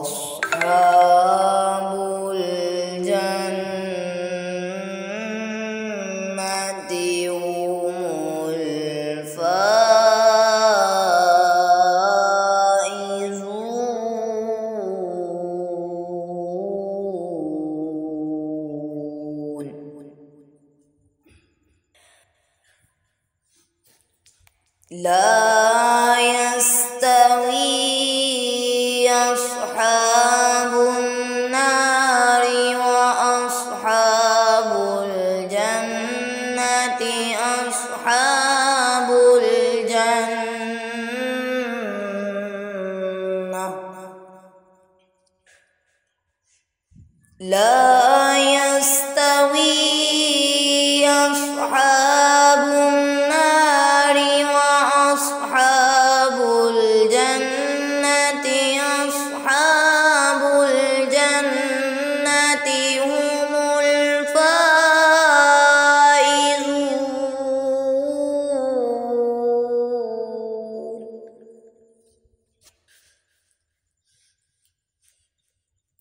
أصحاب الجنة هم الفائزون. لا أصحاب النار وأصحاب الجنة أصحاب الجنة هم الفائزون.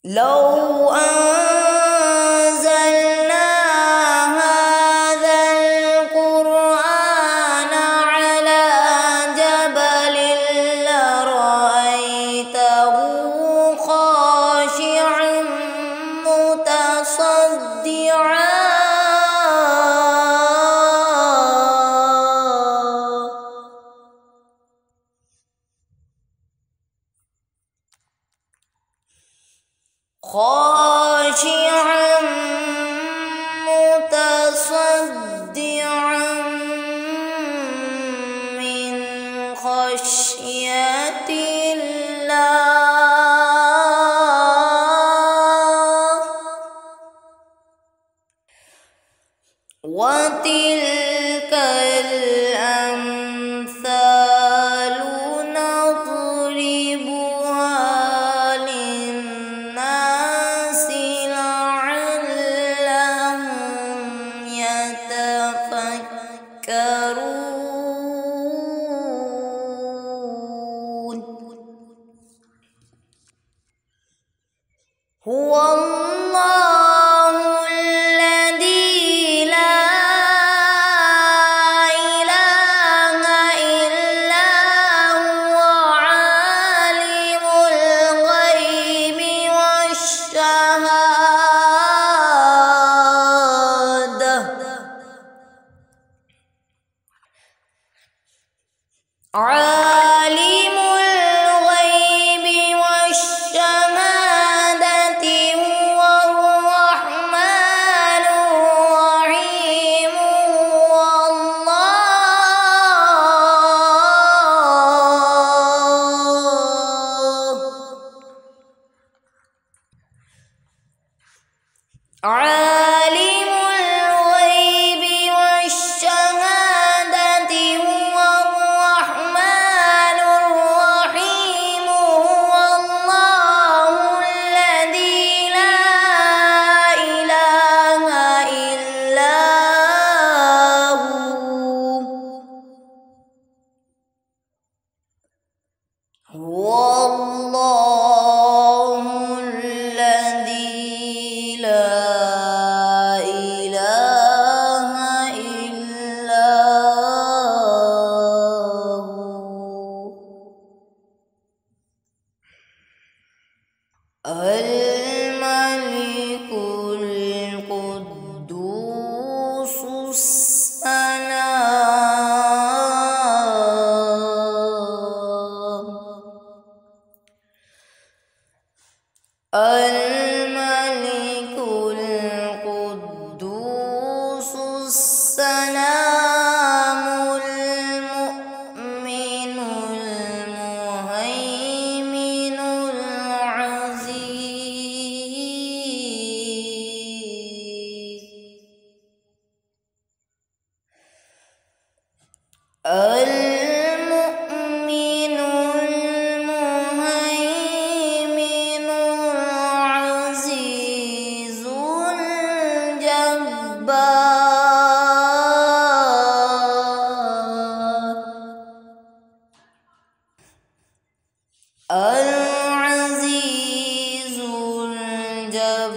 لو أنزلنا خاشعا متصدعا من خشية الله. وتلك يتفكرون عالم الغيب والشهادة هو الرحمن الرحيم. هو الله عالم 嗯 الجبار العزيز الجبار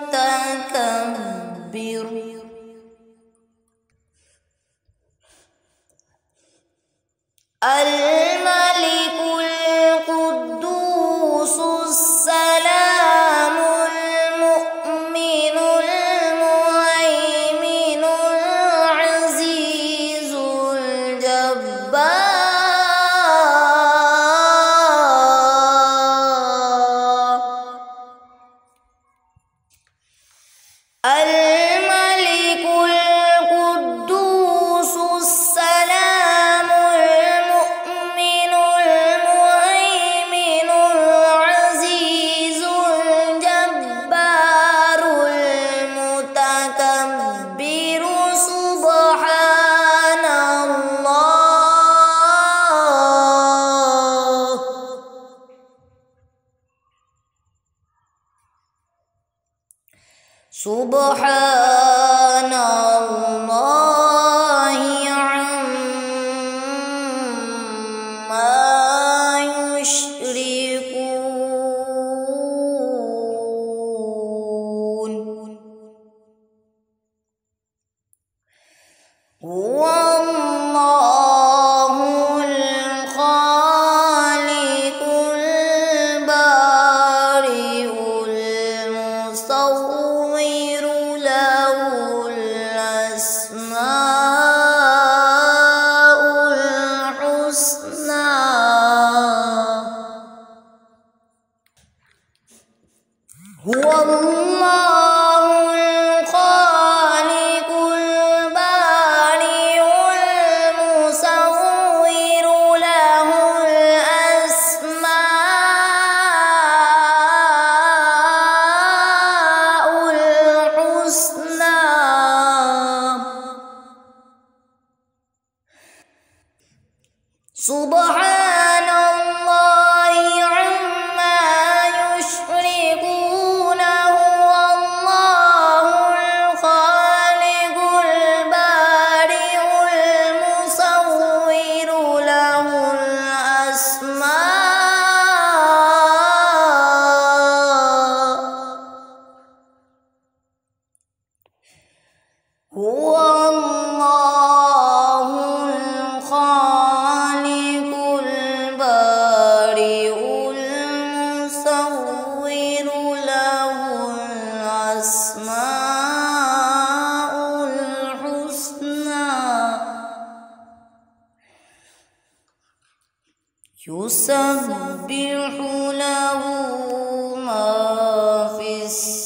المتكبر. الملك سبحان الله عما يشركون. الأسماء. هو الله الخالق البارئ له الأسماء الحسنى. يسبح له ما في السماوات